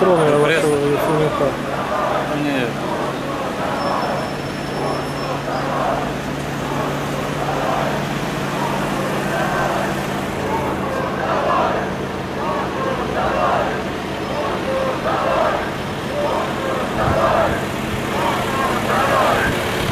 тронула Пресс. вашого Яценюка? Ні,